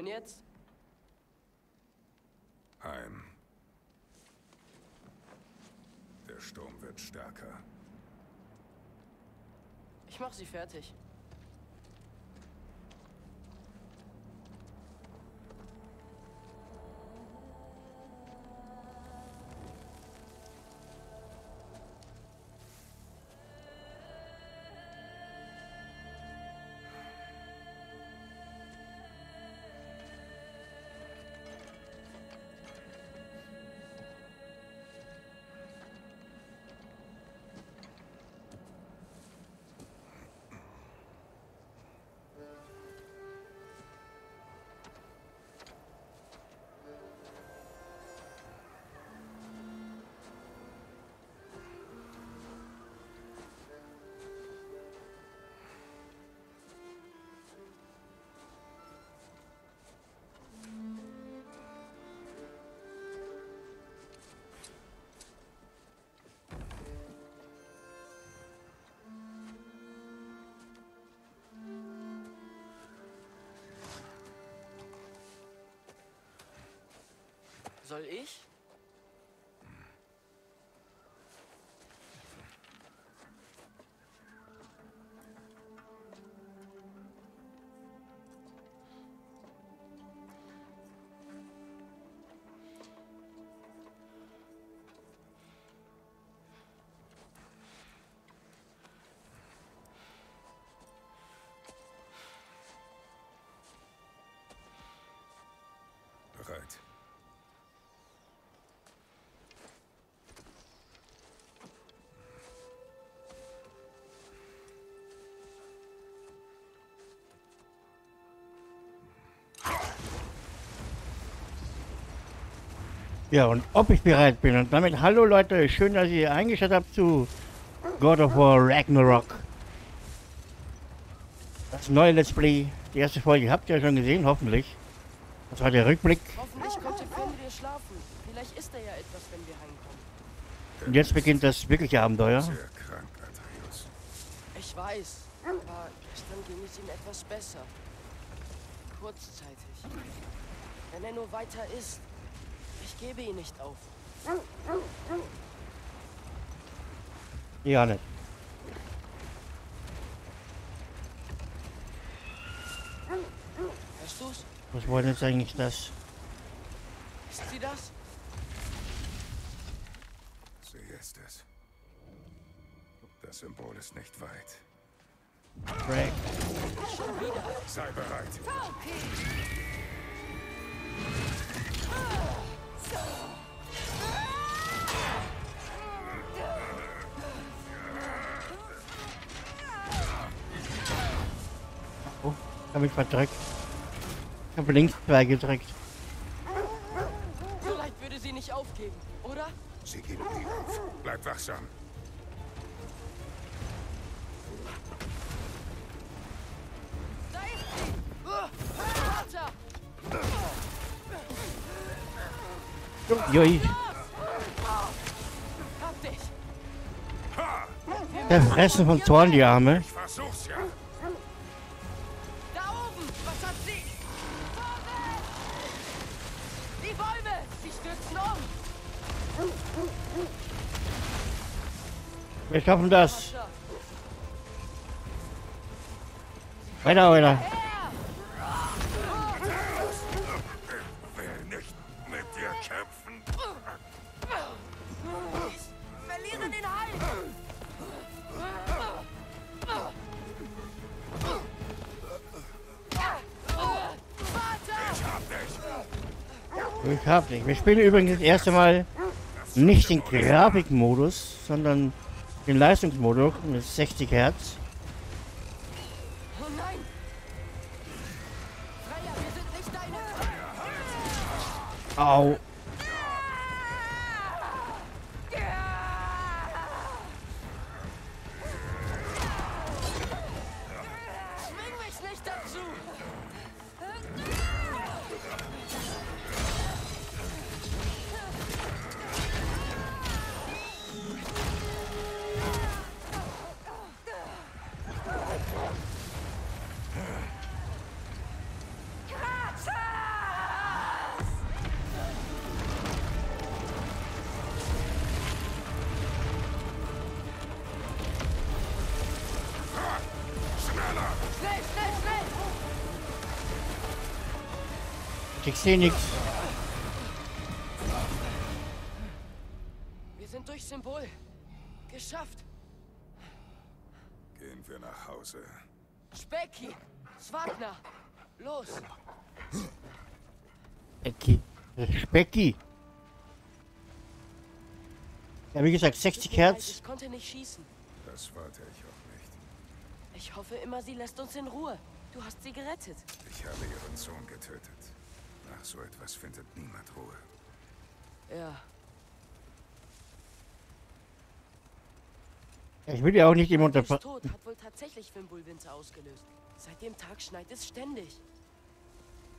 Wohin jetzt? Heim. Der Sturm wird stärker. Ich mach sie fertig. Soll ich? Bereit. Ja, und ob ich bereit bin. Und damit hallo Leute, schön, dass ihr eingeschaltet habt zu God of War Ragnarok. Das neue Let's Play, die erste Folge habt ihr schon gesehen, hoffentlich. Das war der Rückblick. Hoffentlich konnte Fenrir schlafen. Vielleicht ist er ja etwas, wenn wir heimkommen. Und jetzt beginnt das wirkliche Abenteuer. Sehr krank, Atreus. Ich weiß, aber gestern ging es ihm etwas besser. Kurzzeitig. Wenn er nur weiter ich gebe ihn nicht auf. Ja, nicht. Hörst du's? Was wollen jetzt eigentlich das? Ist sie das? Sie ist es. Das Symbol ist nicht weit. Drag. Sei bereit. Oh, hab ich verdrückt. Ich habe links zwei gedrückt. So leicht würde sie nicht aufgeben, oder? Sie geben nie auf. Bleib wachsam. Jui, der Fressen von Zorn, die Arme. Ich versuch's ja. Da oben! Was hat sie? Vorwärts! Die Bäume! Sie stürzen um! Wir schaffen das. Weiter, weiter. Ich hab nicht. Wir spielen übrigens das erste Mal nicht den Grafikmodus, sondern den Leistungsmodus mit 60 Hertz. Oh. Au. Sehe nichts. Wir sind durch Symbol. Geschafft. Gehen wir nach Hause. Specki, Swagner, los. Specki. Specki. Ja, wie gesagt, 60 Tut mir leid, Hertz. Ich konnte nicht schießen. Das wollte ich auch nicht. Ich hoffe immer, sie lässt uns in Ruhe. Du hast sie gerettet. Ich habe ihren Sohn getötet. Nach so etwas findet niemand Ruhe. Ja, Ich will ja auch nicht immer Matthews unter... Tod hat wohl tatsächlich Wimbulwinter ausgelöst. Seit dem Tag schneit es ständig.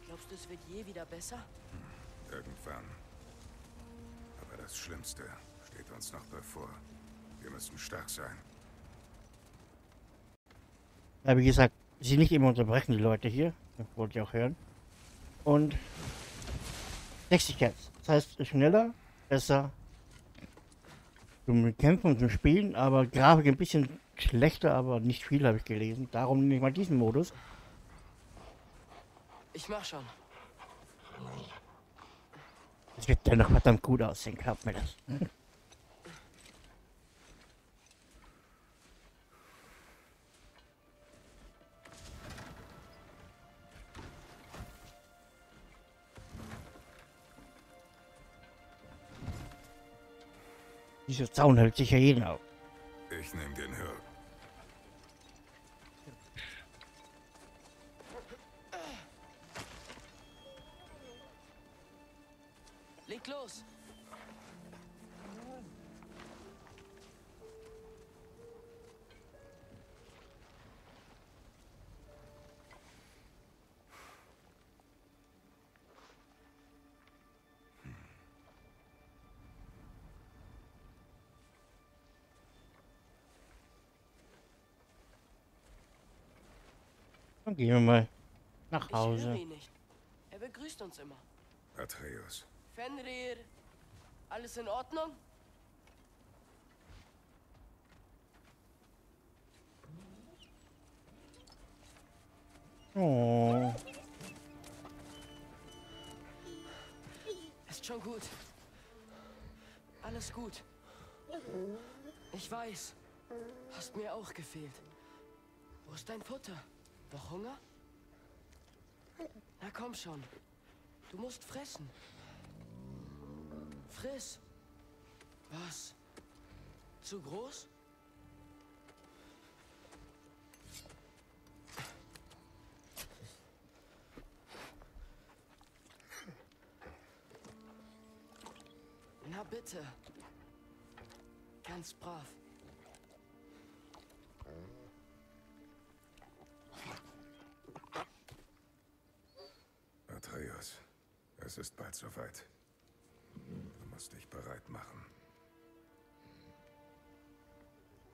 Glaubst du, es wird je wieder besser? Irgendwann. Aber das Schlimmste steht uns noch bevor. Wir müssen stark sein. Ja, wie gesagt, sie nicht immer unterbrechen, die Leute hier. Das wollte ich auch hören. Und 60 Hertz. Das heißt, schneller, besser zum Kämpfen und zum Spielen, aber Grafik ein bisschen schlechter, aber nicht viel habe ich gelesen. Darum nehme ich mal diesen Modus. Ich mach schon. Es wird dennoch verdammt gut aussehen, glaubt mir das. Dieser Zaun hält sicher jeden auf. Ich nehme den Hör. Dann gehen wir mal nach Ich Hause. ihn nicht. Er begrüßt uns immer. Atreus. Fenrir, alles in Ordnung? Oh, Ist schon gut. Alles gut. Ich weiß. Hast mir auch gefehlt. Wo ist dein Futter? Noch Hunger? Na komm schon. Du musst fressen. Friss. Was? Zu groß? Na bitte. Ganz brav. Es ist bald soweit. Du musst dich bereit machen.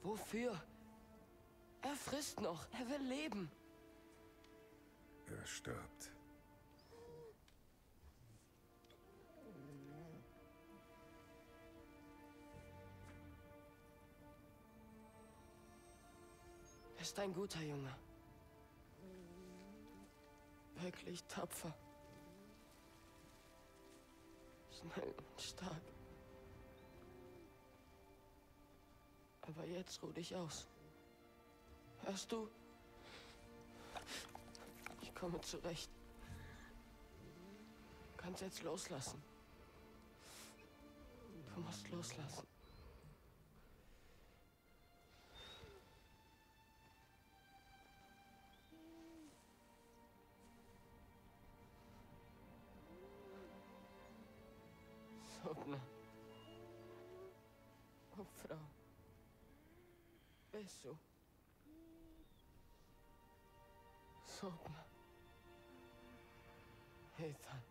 Wofür? Er frisst noch. Er will leben. Er stirbt. Er ist ein guter Junge. Wirklich tapfer. Schnell und stark. Aber jetzt ruh dich aus. Hörst du? Ich komme zurecht. Kannst jetzt loslassen. Du musst loslassen. Topla. Ofra. Beso. Sopla. Ethan.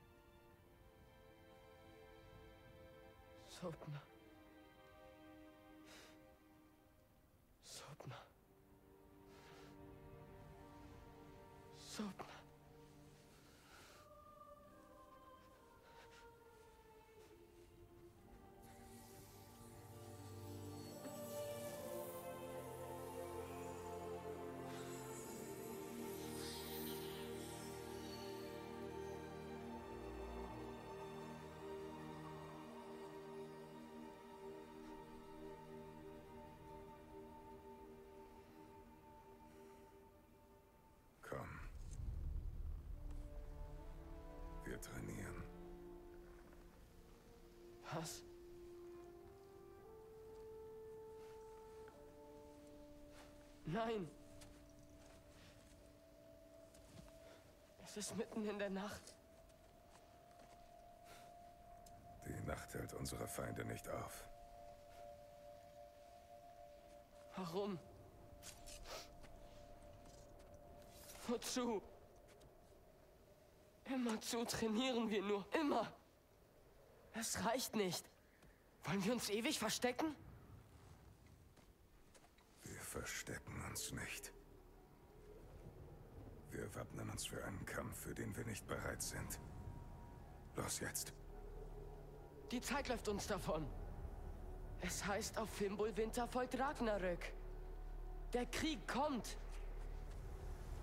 Sopla. Was? Nein. Es ist mitten in der Nacht. Die Nacht hält unsere Feinde nicht auf. Warum? Wozu? Immerzu trainieren wir nur. Immer. Es reicht nicht. Wollen wir uns ewig verstecken? Wir verstecken uns nicht. Wir wappnen uns für einen Kampf, für den wir nicht bereit sind. Los jetzt. Die Zeit läuft uns davon. Es heißt, auf Fimbul Winter folgt Ragnarök. Der Krieg kommt.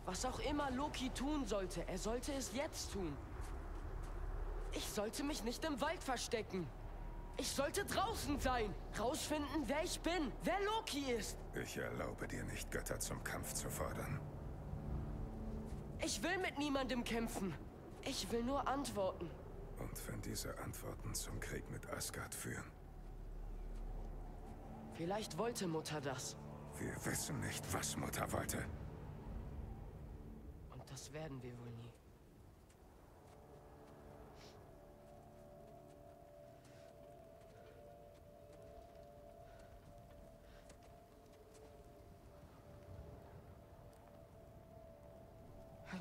Was auch immer Loki tun sollte, er sollte es jetzt tun. Ich sollte mich nicht im Wald verstecken. Ich sollte draußen sein. Rausfinden, wer ich bin, wer Loki ist. Ich erlaube dir nicht, Götter zum Kampf zu fordern. Ich will mit niemandem kämpfen. Ich will nur antworten. Und wenn diese Antworten zum Krieg mit Asgard führen? Vielleicht wollte Mutter das. Wir wissen nicht, was Mutter wollte. Und das werden wir wohl nie.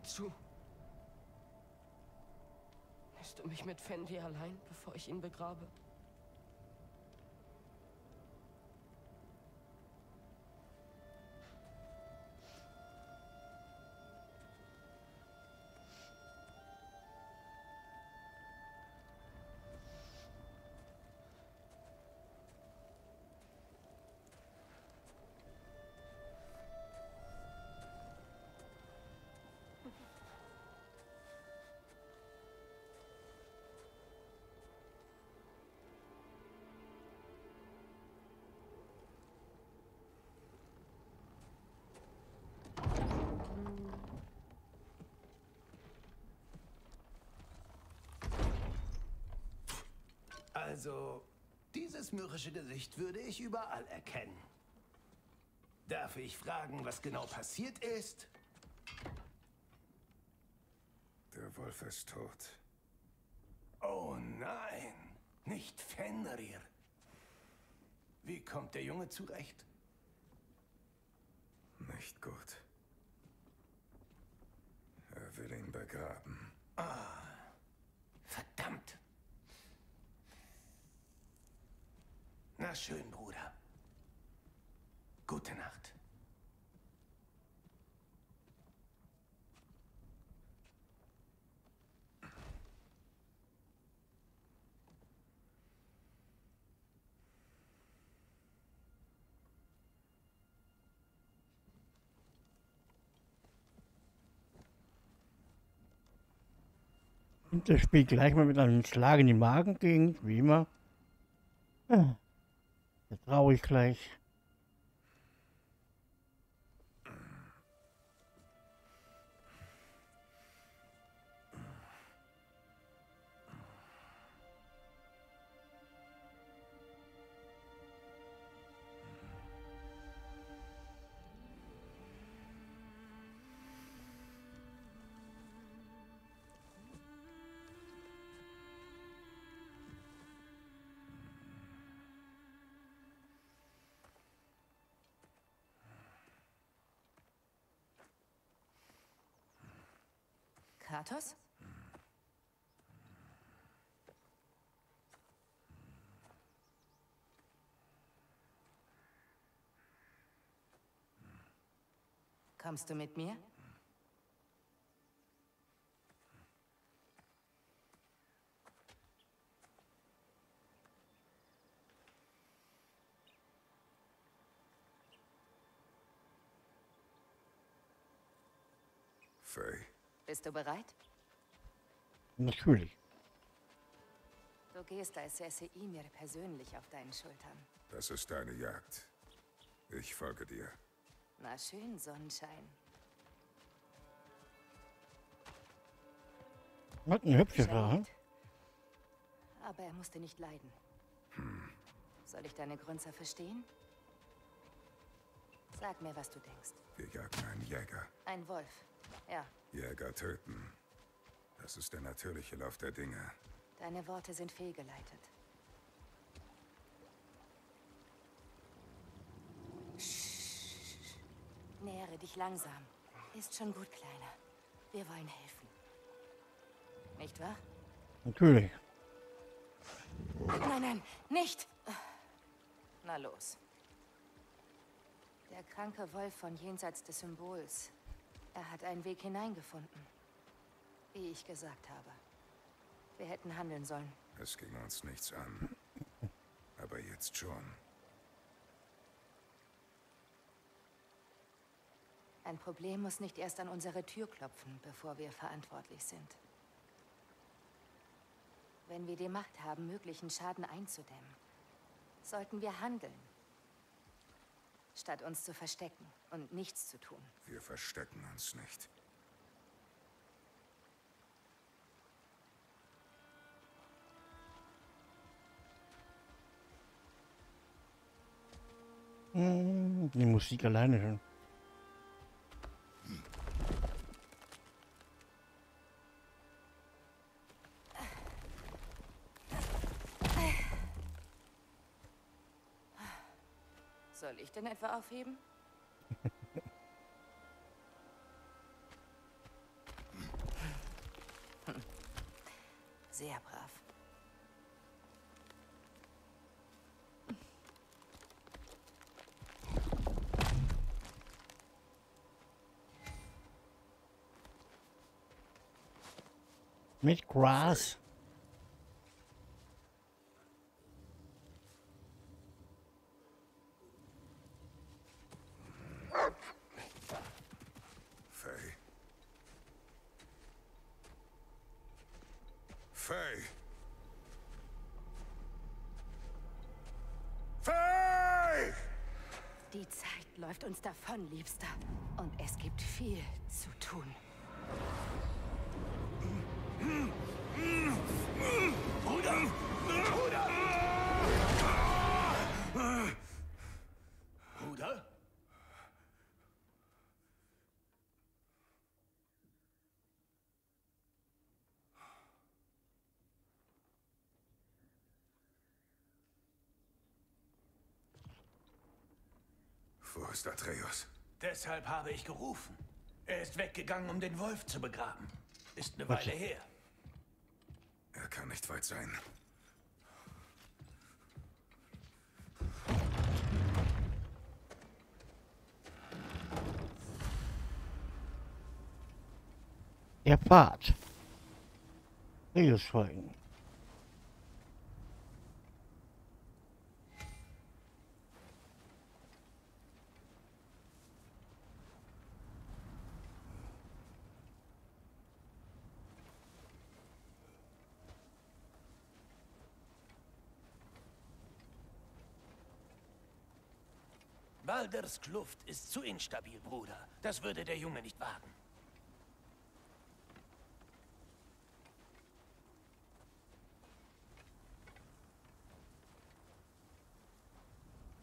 Zu. Lässt du mich mit Fendi allein, bevor ich ihn begrabe? Also, dieses mürrische Gesicht würde ich überall erkennen. Darf ich fragen, was genau passiert ist? Der Wolf ist tot. Oh nein, nicht Fenrir. Wie kommt der Junge zurecht? Nicht gut. Er will ihn begraben. Verdammt. Na schön, Bruder. Gute Nacht. Und das spielt gleich mal mit einem Schlag in die Magengegend, wie immer. Ja. Jetzt traurig gleich. Kratos? Kommst du mit mir? Faye, Bist du bereit? Natürlich. Du gehst als Sesse Ymir persönlich auf deinen Schultern. das ist deine Jagd. Ich folge dir. Na schön, Sonnenschein. Hat eine hübsche Sehr Frau. gut. Aber er musste nicht leiden. Soll ich deine Grünzer verstehen? Sag mir, was du denkst. Wir jagen einen Jäger. Ein Wolf. Ja, Jäger töten. Das ist der natürliche Lauf der Dinge. deine Worte sind fehlgeleitet. Sch- Nähere dich langsam. Ist schon gut, Kleiner. Wir wollen helfen. Nicht wahr? Natürlich. Nein, nein, nicht! Na los. Der kranke Wolf von jenseits des Symbols. Er hat einen Weg hineingefunden. Wie ich gesagt habe. Wir hätten handeln sollen. Es ging uns nichts an. Aber jetzt schon. Ein Problem muss nicht erst an unsere Tür klopfen, bevor wir verantwortlich sind. Wenn wir die Macht haben, möglichen Schaden einzudämmen, sollten wir handeln. Statt uns zu verstecken und nichts zu tun. Wir verstecken uns nicht. Hm, Die Musik alleine schon. Soll ich denn etwa aufheben? Sehr brav. Mit Gras. Faye. Faye! Faye! Die Zeit läuft uns davon, Liebster. Und es gibt viel zu tun. Wo ist Atreus? Deshalb habe ich gerufen. Er ist weggegangen, um den Wolf zu begraben. Ist eine Weile her. Er kann nicht weit sein. Pfad. Regel's folgen. Balders Kluft ist zu instabil, Bruder. Das würde der Junge nicht wagen.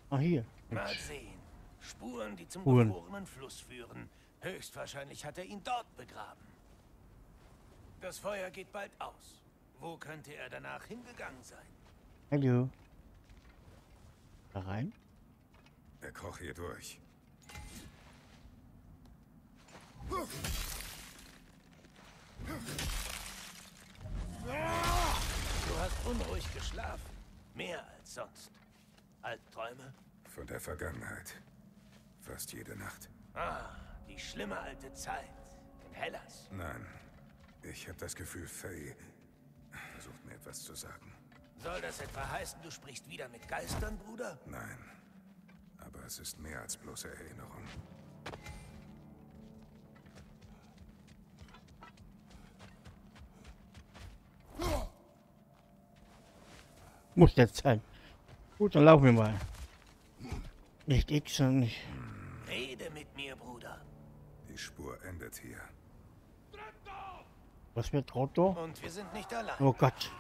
Ah, hier. Mal sehen. Spuren, die zum Spuren. gefrorenen Fluss führen. Höchstwahrscheinlich hat er ihn dort begraben. Das Feuer geht bald aus. Wo könnte er danach hingegangen sein? Hallo. Da rein? Er kroch hier durch. Du hast unruhig geschlafen. Mehr als sonst. Albträume? Von der Vergangenheit. Fast jede Nacht. Ah, die schlimme alte Zeit. In Hellas. Nein. Ich habe das Gefühl, Faye versucht mir etwas zu sagen. Soll das etwa heißen, du sprichst wieder mit Geistern, Bruder? Nein. Es ist mehr als bloße Erinnerung. Muss jetzt sein. Gut, dann laufen wir mal. Nicht X, sondern nicht. Rede mit mir, Bruder. Die Spur endet hier. Was wird Trotto? Und wir sind nicht allein. Oh Gott.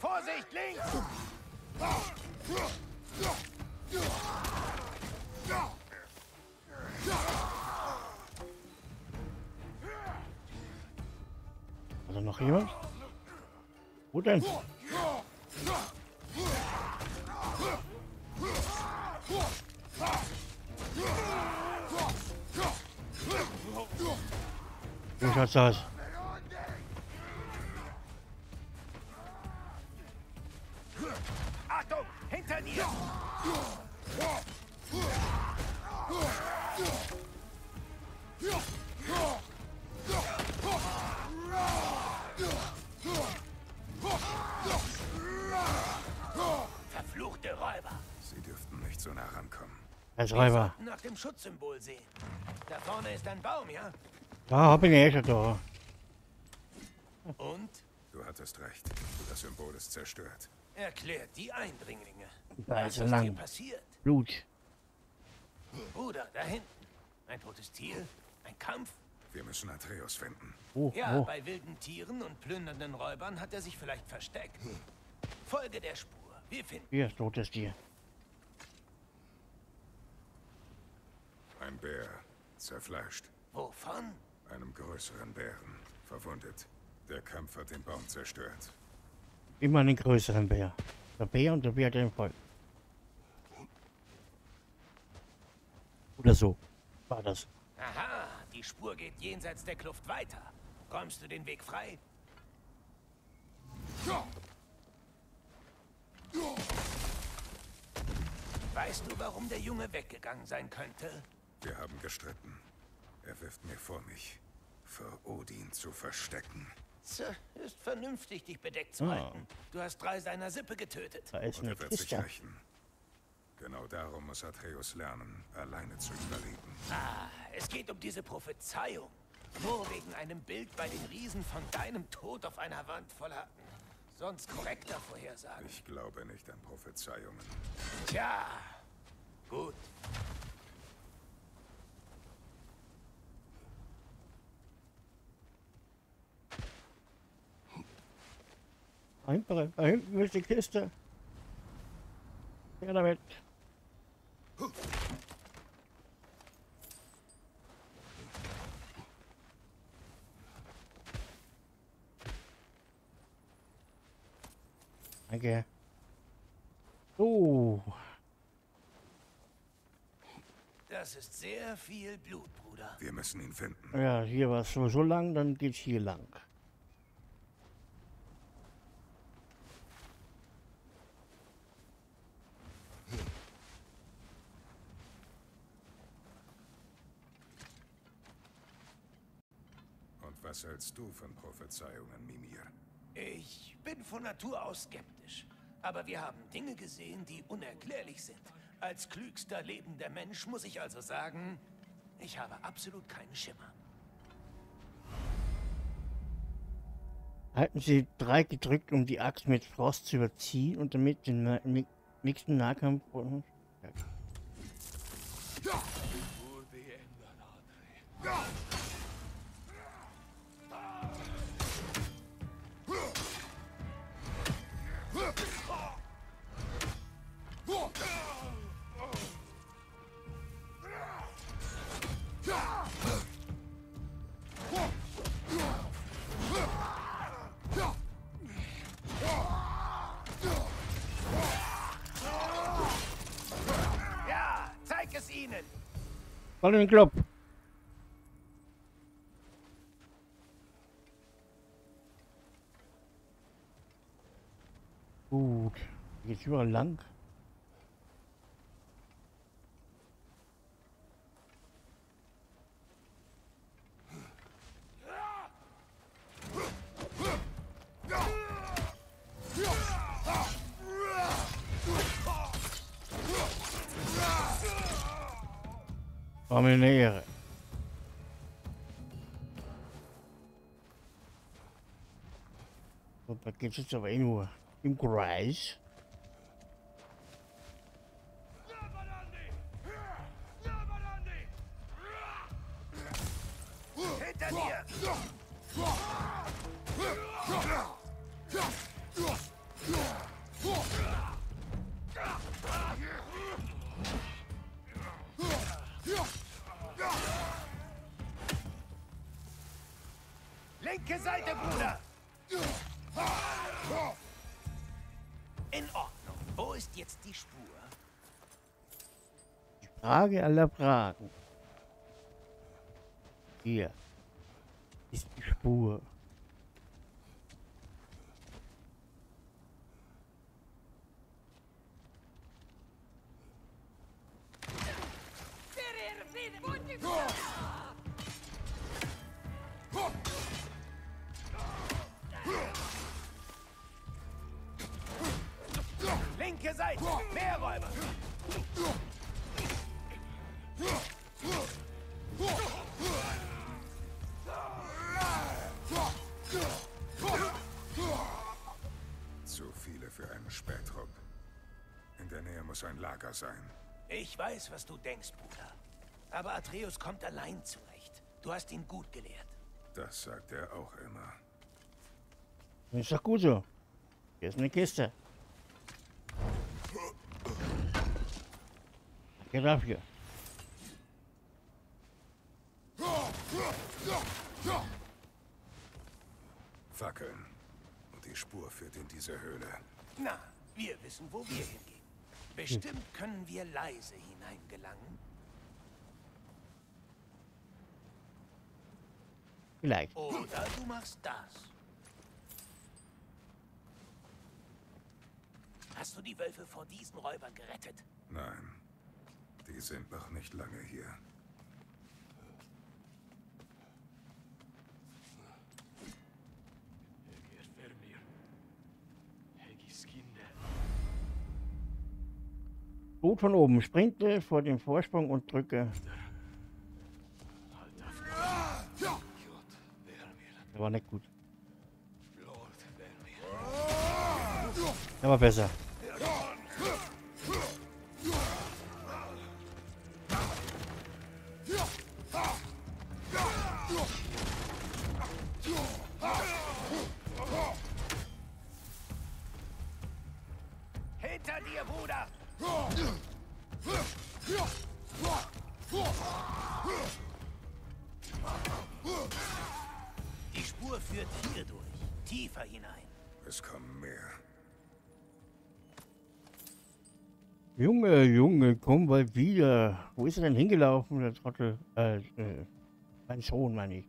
Vorsicht, links! Also noch jemand? Wo denn? Nah rankommen. Als Räuber. nach dem Schutzsymbol sehen. Da vorne ist ein Baum, ja? Da hab ich eh schon da. Und? Du hattest recht. Das Symbol ist zerstört. Erklärt die Eindringlinge. Da Was ist ist hier lang. passiert? Blut. Bruder, da hinten. Ein totes Tier? Ein Kampf? Wir müssen Atreus finden. Oh, Ja, oh. bei wilden Tieren und plündernden Räubern hat er sich vielleicht versteckt. Folge der Spur. Wir finden. Hier ist totes Tier. Ein Bär. Zerfleischt. Wovon? Einem größeren Bären. Verwundet. Der Kampf hat den Baum zerstört. Immer einen größeren Bär. Der Bär und der Bär den Volk. Oder so. War das. Aha, die Spur geht jenseits der Kluft weiter. Räumst du den Weg frei? Weißt du, warum der Junge weggegangen sein könnte? Wir haben gestritten. Er wirft mir vor, mich vor Odin zu verstecken. Tja, ist vernünftig, dich bedeckt zu Ah. halten. Du hast drei seiner Sippe getötet. Da ist Und er wird sich rächen. Genau darum muss Atreus lernen, alleine zu überleben. Ah, es geht um diese Prophezeiung. Nur wegen einem Bild bei den Riesen von deinem Tod auf einer Wand voller sonst korrekter Vorhersagen. Ich glaube nicht an Prophezeiungen. Tja, gut. Einfach, da hinten ist die Kiste. Ja, damit. Danke. Oh, Das ist sehr viel Blut, Bruder. Wir müssen ihn finden. ja, hier war es so, so lang, dann geht's hier lang. Und was hältst du von Prophezeiungen, Mimir? Ich bin von Natur aus skeptisch. Aber wir haben Dinge gesehen, die unerklärlich sind. Als klügster lebender Mensch muss ich also sagen, ich habe absolut keinen Schimmer. Halten Sie drei gedrückt, um die Axt mit Frost zu überziehen und damit den nächsten Nahkampf. Ja, Voll in den Club. Gut. Geht's überall lang? So, da geht's jetzt aber eh nur aller Fragen. Hier ist die Spur. Linke sein. Ich weiß, was du denkst, Bruder. Aber Atreus kommt allein zurecht. Du hast ihn gut gelehrt. Das sagt er auch immer. Ist doch gut so. Hier ist eine Kiste. Danke dafür. Fackeln. Und die Spur führt in diese Höhle. Na, wir wissen, wo wir hingehen. Bestimmt können wir leise hineingelangen. Vielleicht. Oder du machst das. Hast du die Wölfe vor diesen Räubern gerettet? Nein. Die sind noch nicht lange hier. Gut von oben. Sprinte vor dem Vorsprung und drücke. Der war nicht gut. Der war besser. Ist er denn hingelaufen, der Trottel? Äh, äh, mein Sohn, meine ich.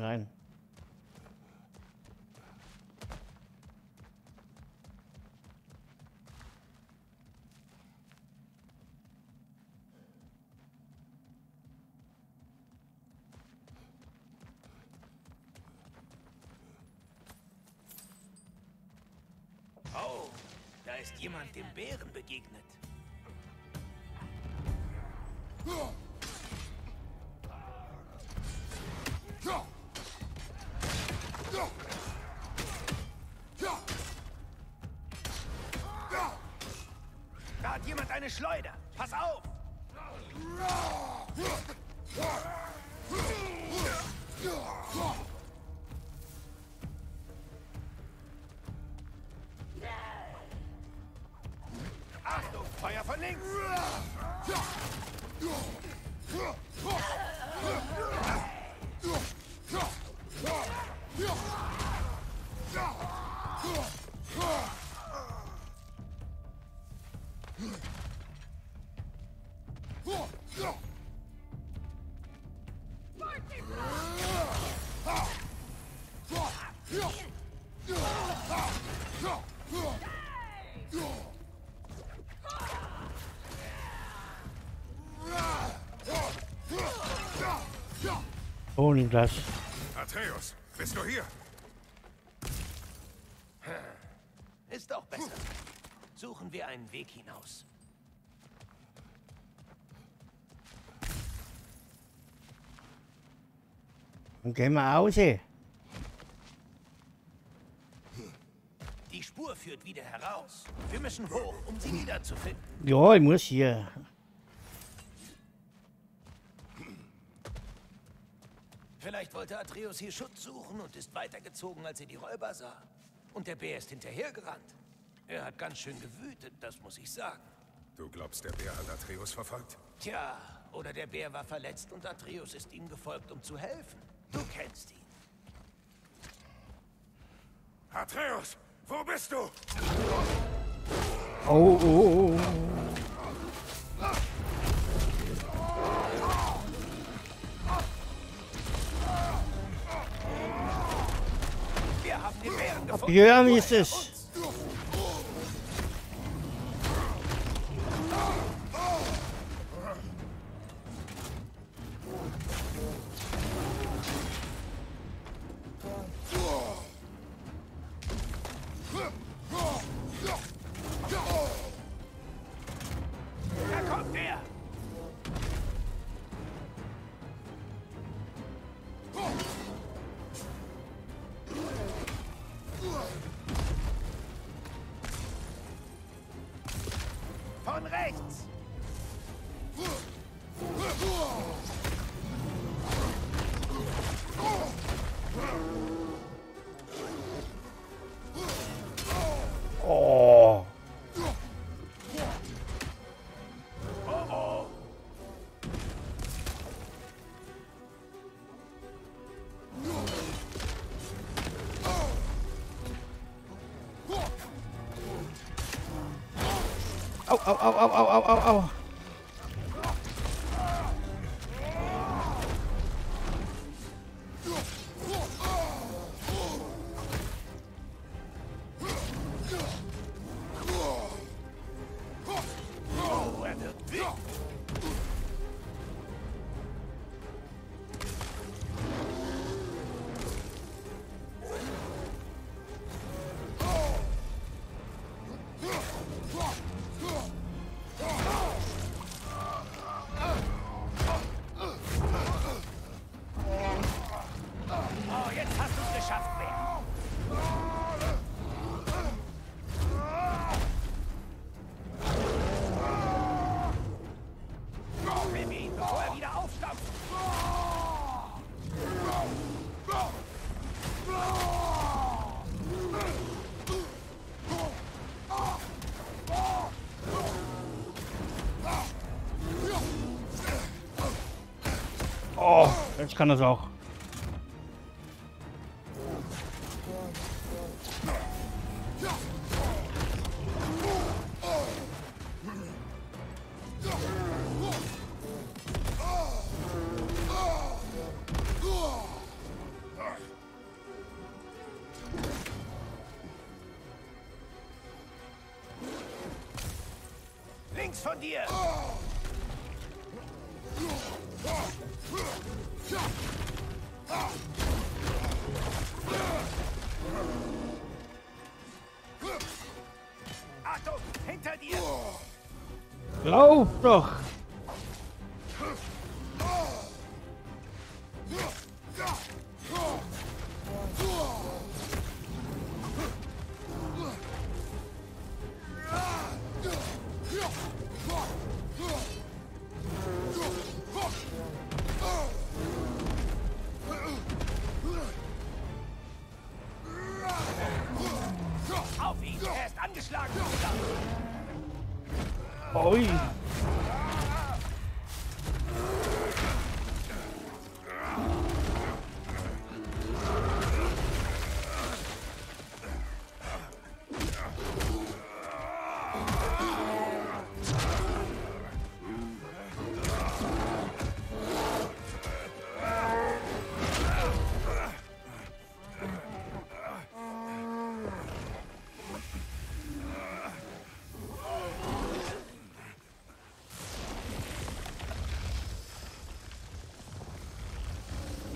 Rein. Oh, da ist jemand dem Bären begegnet. Holen das. Atreus, bist du hier? Ist auch besser. Suchen wir einen Weg hinaus. Dann gehen wir raus. Die Spur führt wieder heraus. Wir müssen hoch, um sie wiederzufinden. Ja, ich muss hier. Vielleicht wollte Atreus hier Schutz suchen und ist weitergezogen, als er die Räuber sah. Und der Bär ist hinterhergerannt. Er hat ganz schön gewütet, das muss ich sagen. Du glaubst, der Bär hat Atreus verfolgt? Tja, oder der Bär war verletzt und Atreus ist ihm gefolgt, um zu helfen. Du kennst ihn. Atreus, wo bist du? Oh, oh, oh. Wir haben den Bären gefunden. Björn ist es. Jetzt kann das auch. Links von dir. Achtung, hinter dir. Lauf doch!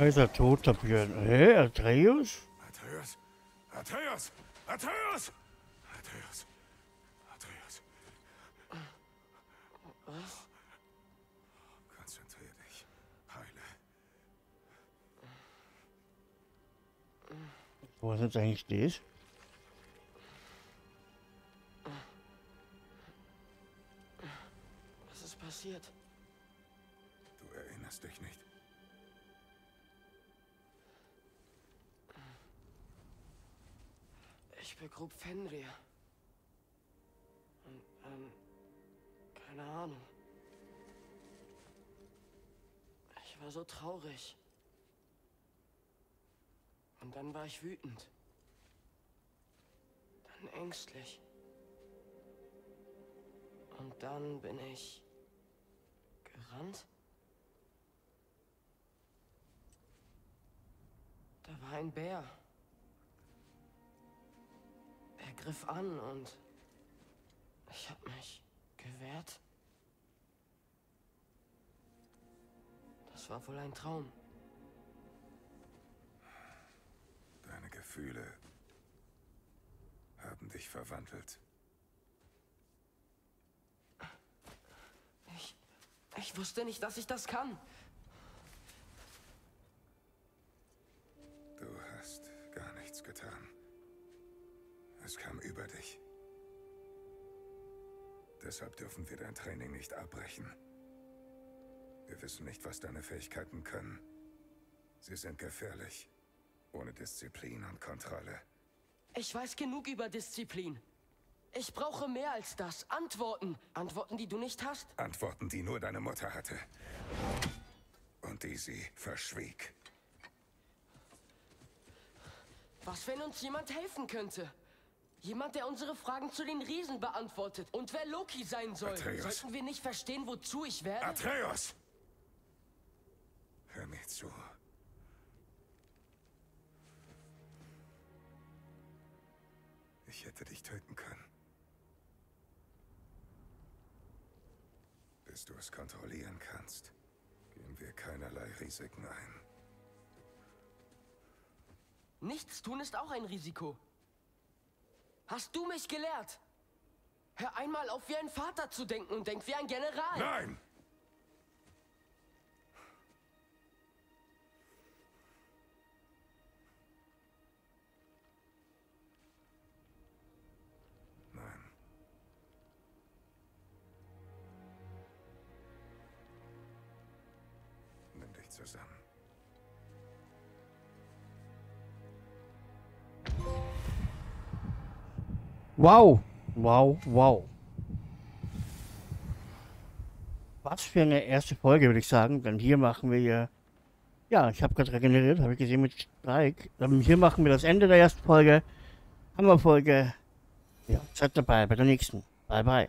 Ist er tot, der Björn. Hä, Atreus? Atreus! Atreus! Atreus! Atreus! Atreus! Was? Konzentrier dich. Heile. Wo ist jetzt eigentlich das? Was ist passiert? Du erinnerst dich nicht. Ich begrub Fenrir. Und, ähm, keine Ahnung. Ich war so traurig. Und dann war ich wütend. Dann ängstlich. Und dann bin ich gerannt. Da war ein Bär. Er griff an und ich habe mich gewehrt. Das war wohl ein Traum. Deine Gefühle haben dich verwandelt. Ich, ich wusste nicht, dass ich das kann. Deshalb dürfen wir dein Training nicht abbrechen. Wir wissen nicht, was deine Fähigkeiten können. Sie sind gefährlich. Ohne Disziplin und Kontrolle. Ich weiß genug über Disziplin. Ich brauche mehr als das. Antworten. Antworten, die du nicht hast. Antworten, die nur deine Mutter hatte. Und die sie verschwieg. Was, wenn uns jemand helfen könnte? Jemand, der unsere Fragen zu den Riesen beantwortet. Und wer Loki sein soll. Atreus. Sollten wir nicht verstehen, wozu ich werde? Atreus! Hör mir zu. Ich hätte dich töten können. Bis du es kontrollieren kannst, gehen wir keinerlei Risiken ein. Nichts tun ist auch ein Risiko. Hast du mich gelehrt? Hör einmal auf, wie ein Vater zu denken und denk wie ein General. Nein! Wow. Wow, wow. Was für eine erste Folge, würde ich sagen. Denn hier machen wir ja... Ich habe gerade regeneriert, habe ich gesehen mit Streik. Dann hier machen wir das Ende der ersten Folge. Hammerfolge. Ja, seid dabei bei der nächsten. Bye, bye.